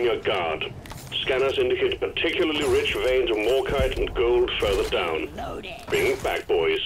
on your guard. Scanners indicate particularly rich veins of morkite and gold further down. Bring it back, boys.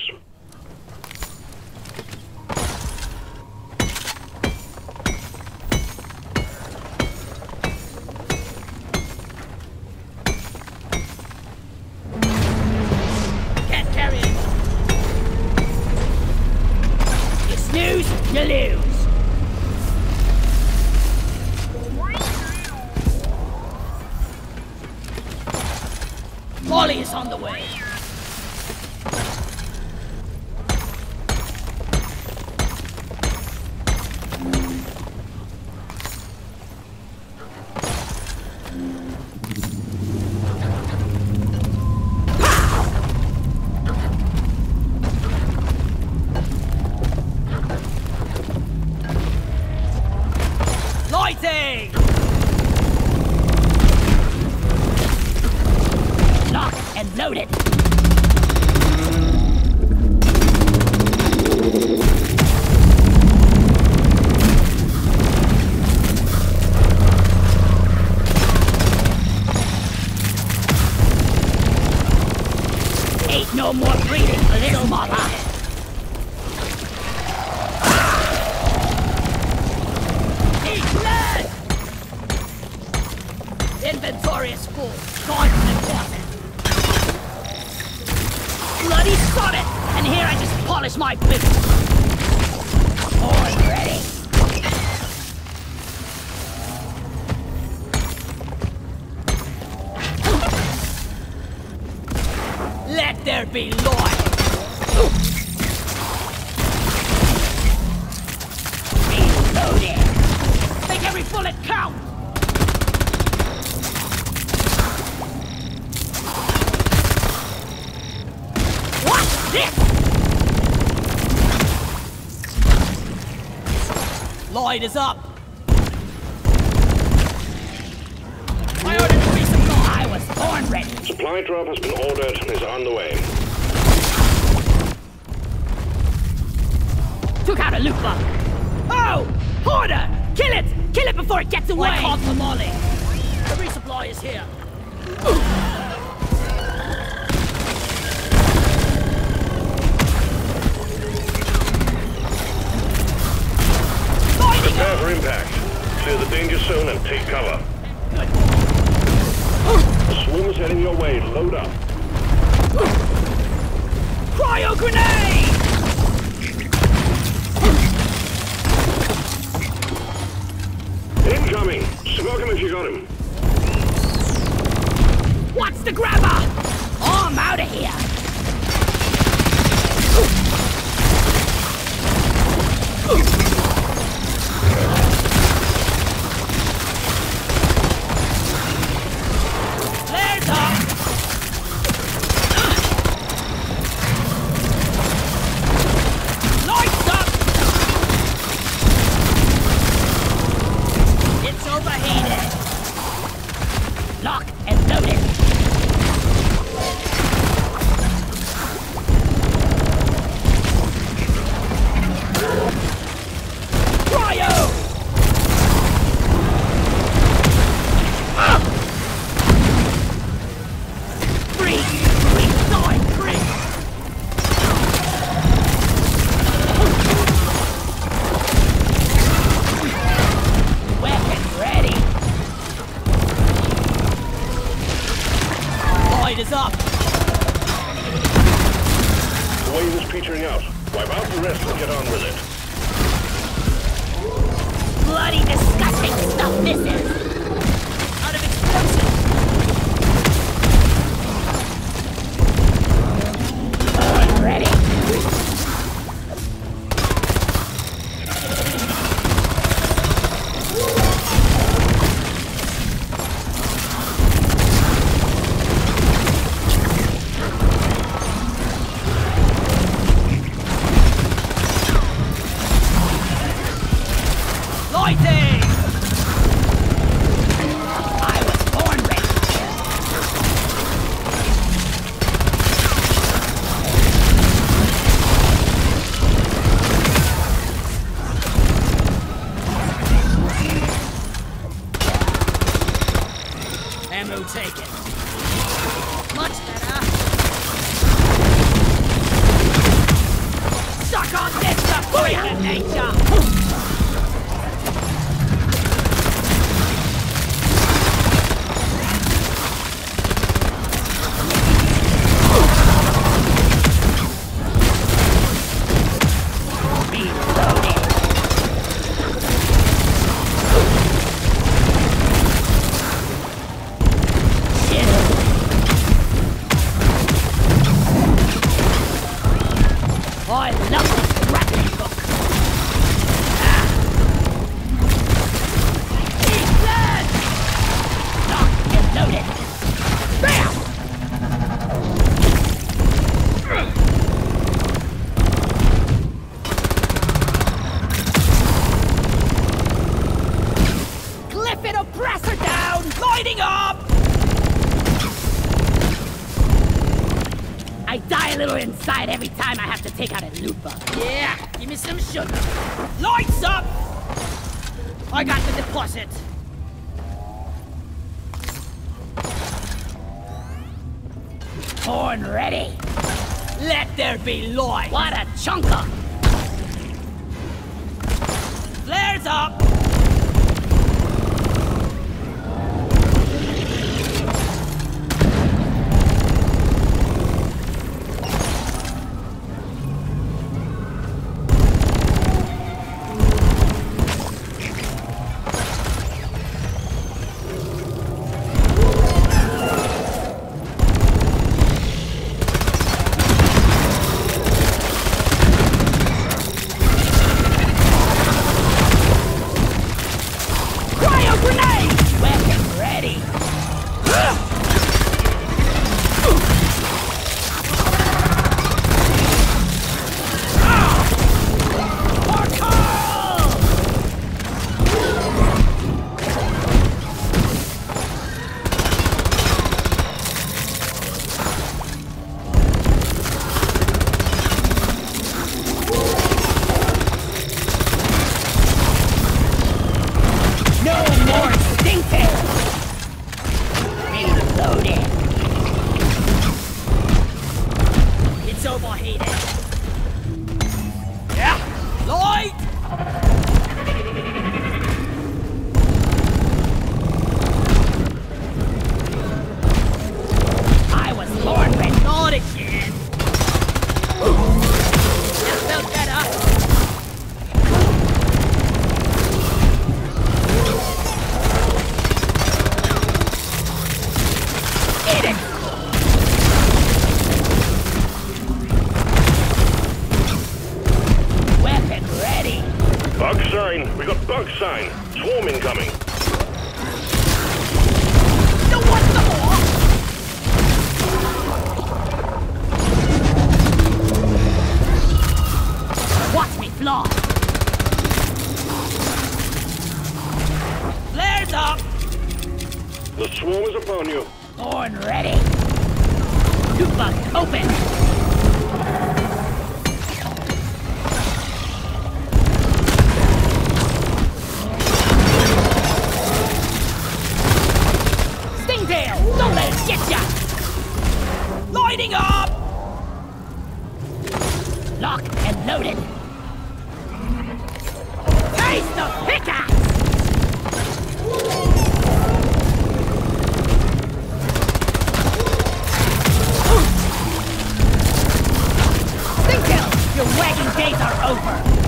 Ain't no more breathing for this mother. Eat blood! Inventory is full. Gone closet. Bloody sod it! And here I just polish my boots. Be light. Reloading. Make every bullet count. What's this? Light is up. Supply drop has been ordered and is on the way. Took out a loot bug. Oh! Hoarder! Kill it! Kill it before it gets away! I called for Molly. The resupply is here. Prepare for impact. Clear the danger zone and take cover. Good. The swarm is heading your way. Load up. Cryo grenade! Incoming! Smoke him if you got him. What's the grabber? Oh, I'm out of here. Get ya! Lighting up! Locked and loaded. Face the pickaxe! Think Your wagging days are over!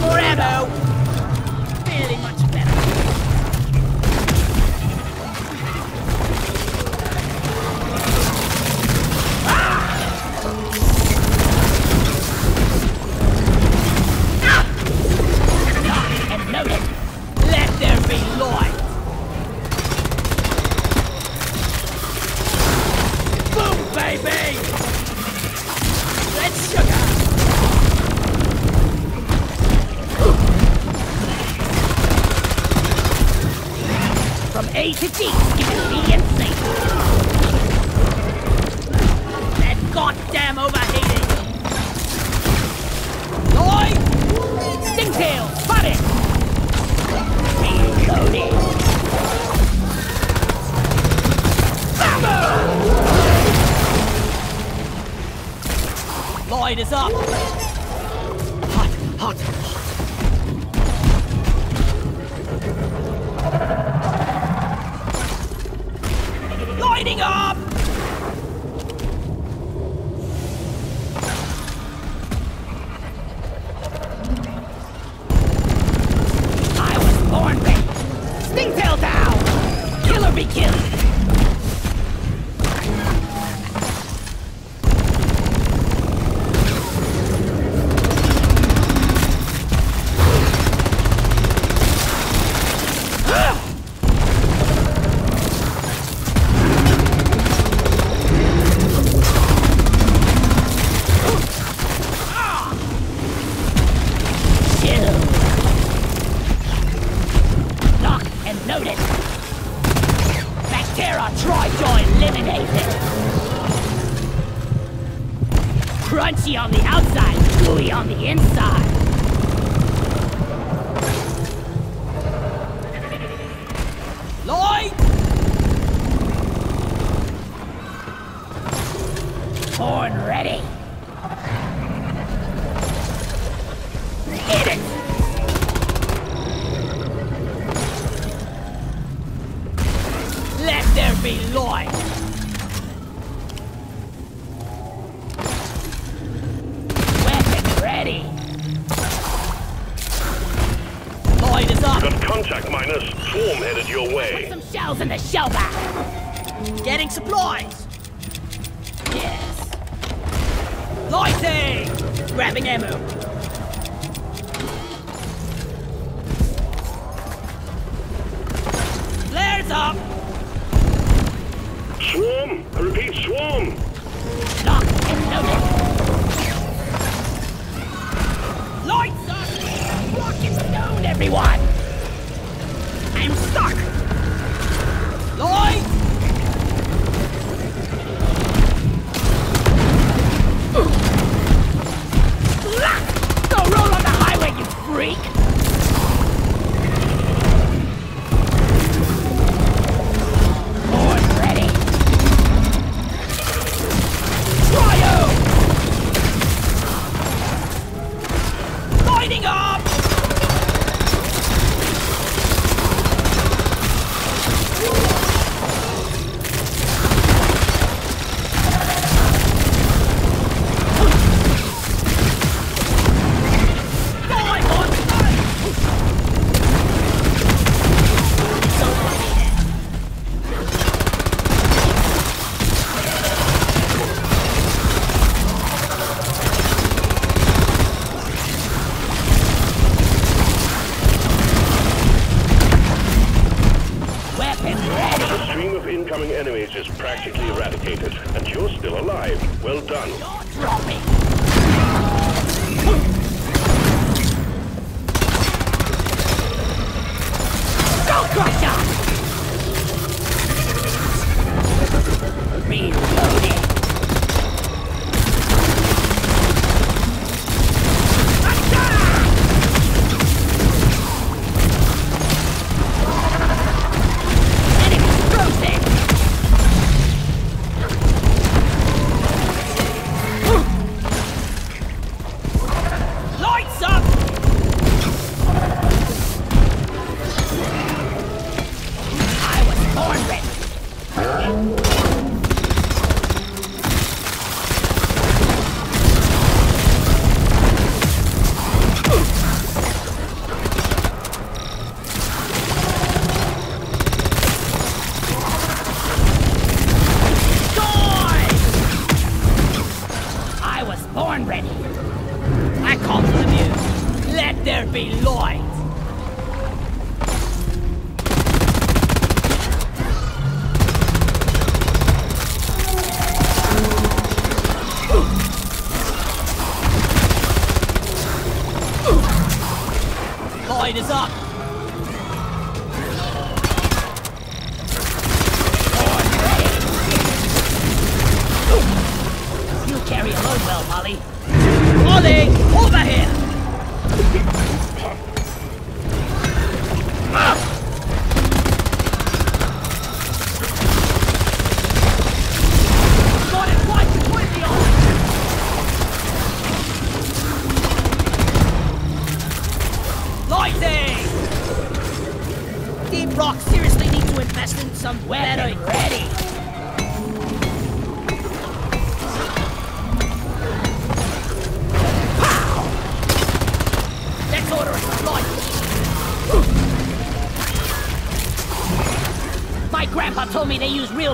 More ammo. Feeling much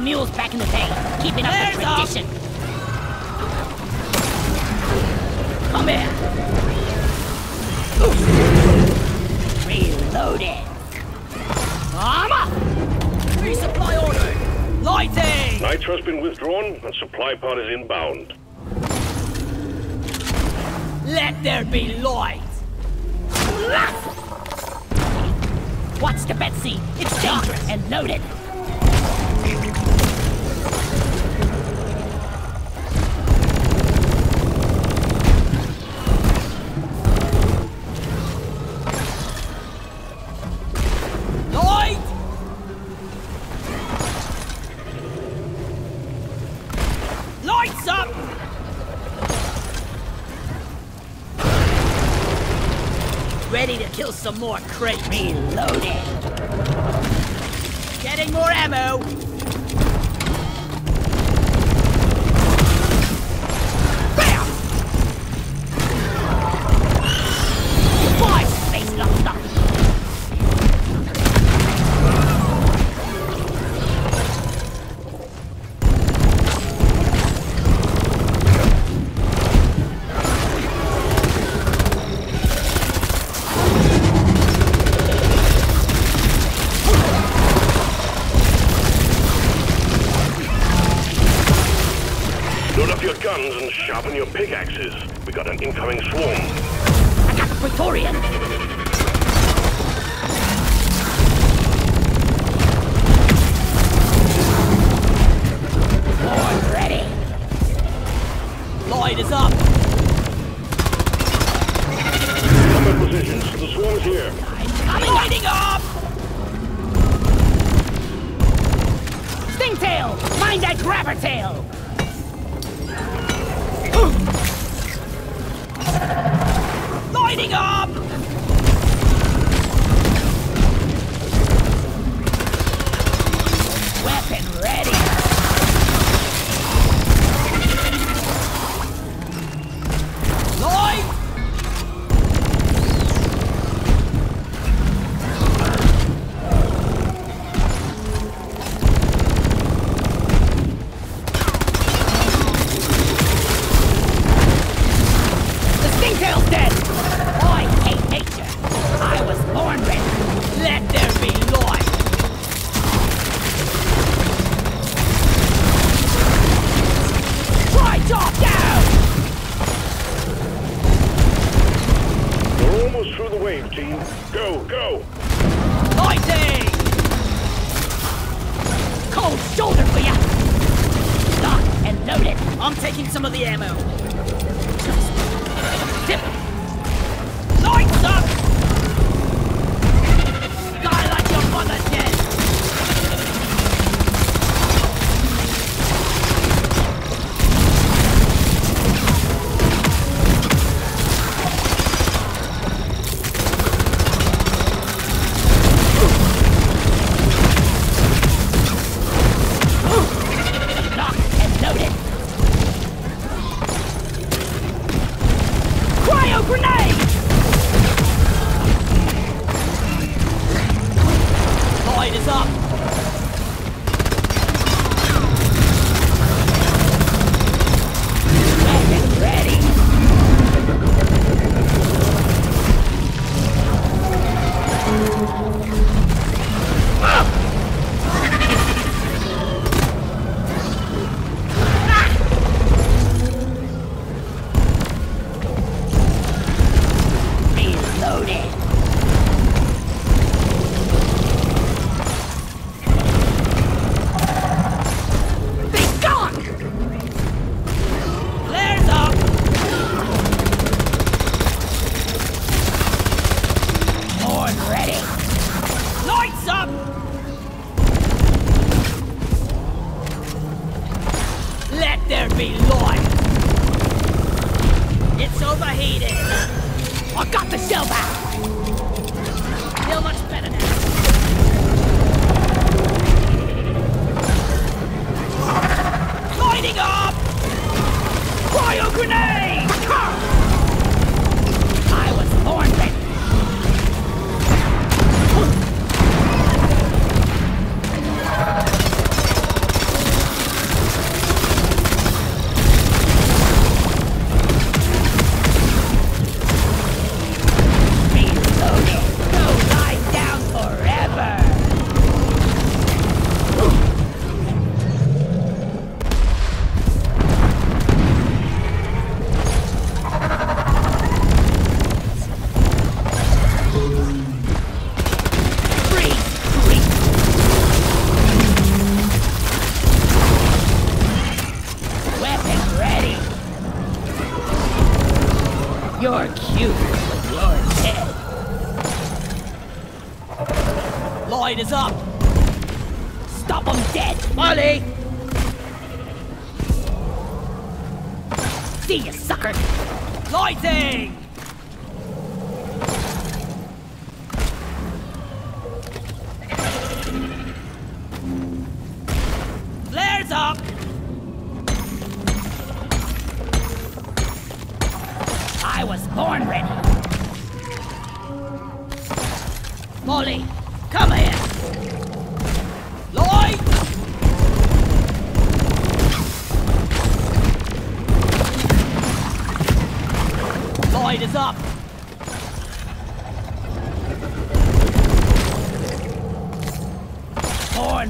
mules back in the bay, keeping up the tradition. Up. Come here. Oof. Reloaded. Armor! Resupply order. Lighting! Nitra's been withdrawn and supply pod is inbound. Let there be light! Watch the Betsy! It's dangerous and loaded! some more crates. Reloading. Getting more ammo. Stop!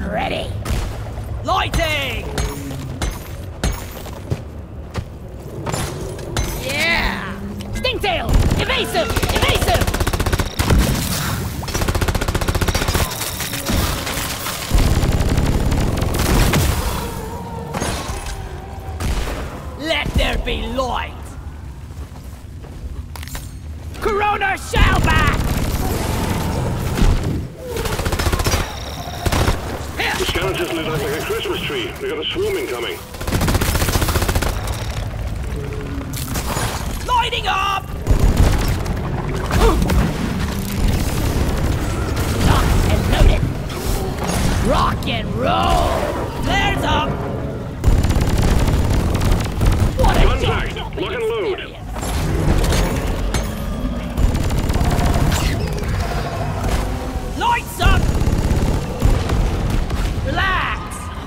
and ready. Lighting! Yeah! Stingtail! Evasive!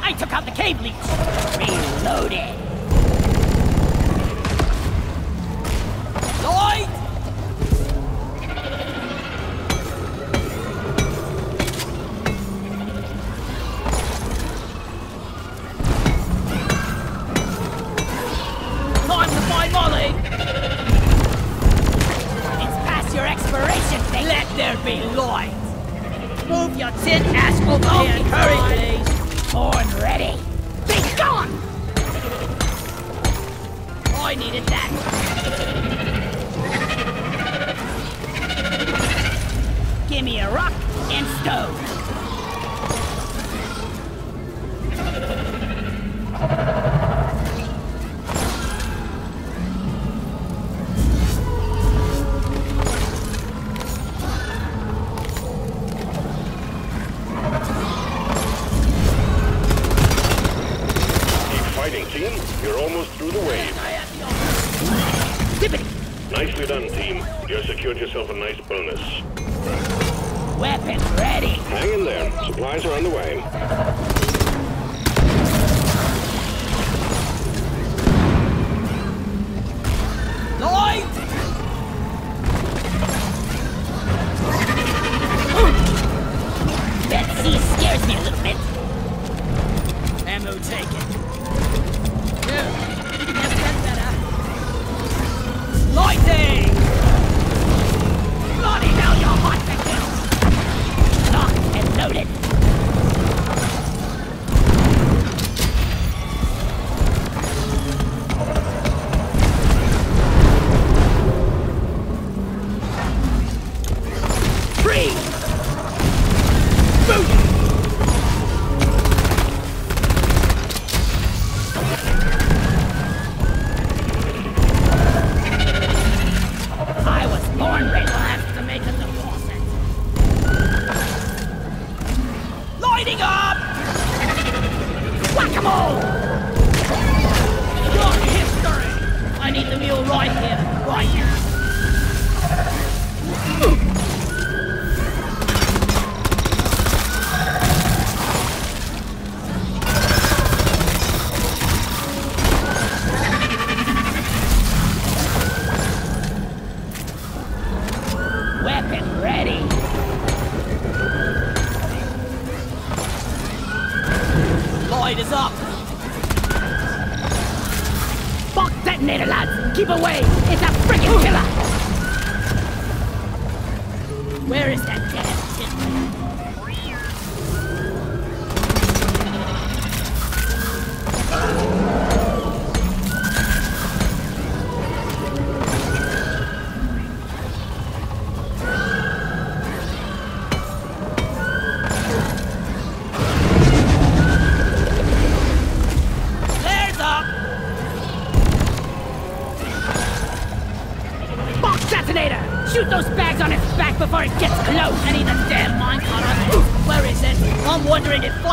I took out the cave leech. Reloaded. Fighting, team. You're almost through the wave. Nicely done, team. You secured yourself a nice bonus. Weapon ready! Hang in there. Supplies are on the way. Lloyd!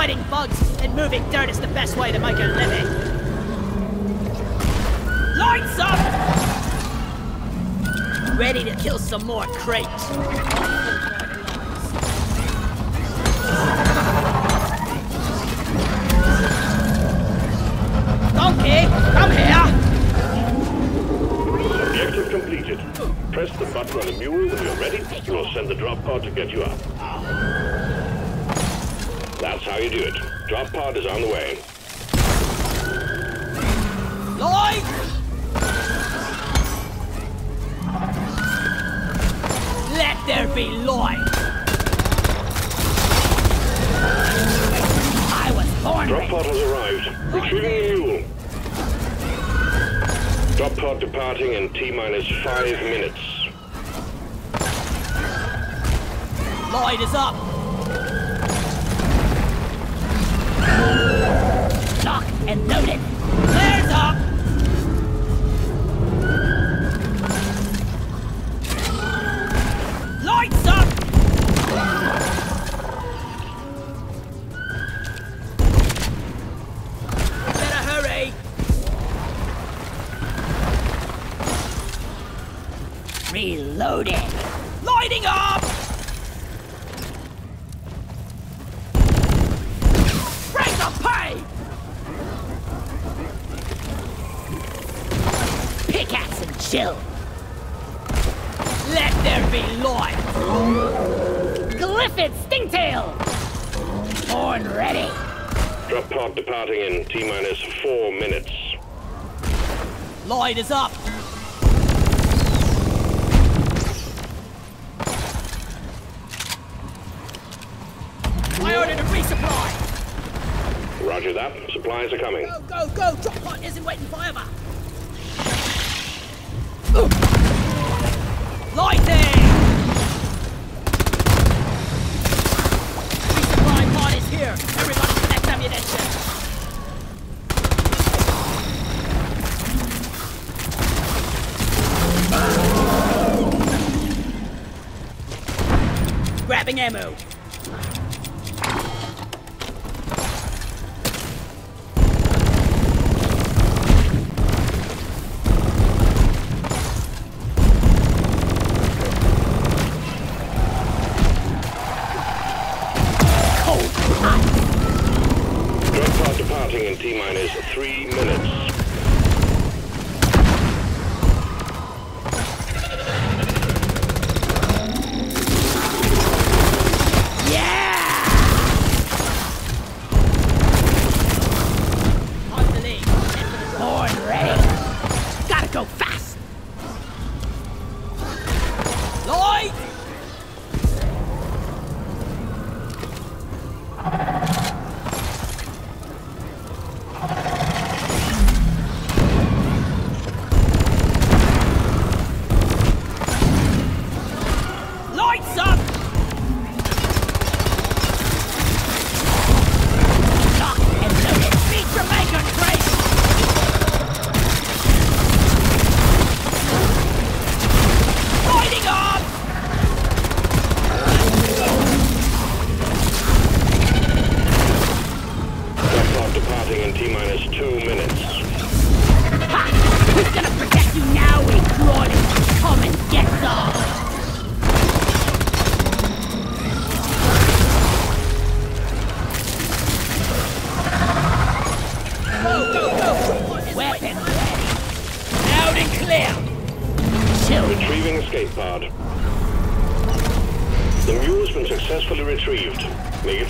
Fighting bugs and moving dirt is the best way to make a living. Lights up! Ready to kill some more crates. Donkey, come here! Objective completed. Press the button on the mule when you're ready. We'll send the drop pod to get you up. That's how you do it. Drop pod is on the way. Lloyd! Let there be Lloyd! I was born Drop pod has arrived. Retrieving the mule. Drop pod departing in T minus five minutes. Lloyd is up. Locked and loaded. T-minus four minutes. Lloyd is up! I ordered a resupply! Roger that. Supplies are coming. Go, go, go! Drop pod isn't waiting forever! Lightning! Resupply pod is here! Everybody connect ammunition! ammo.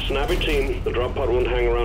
Snappy team. The drop pod won't hang around.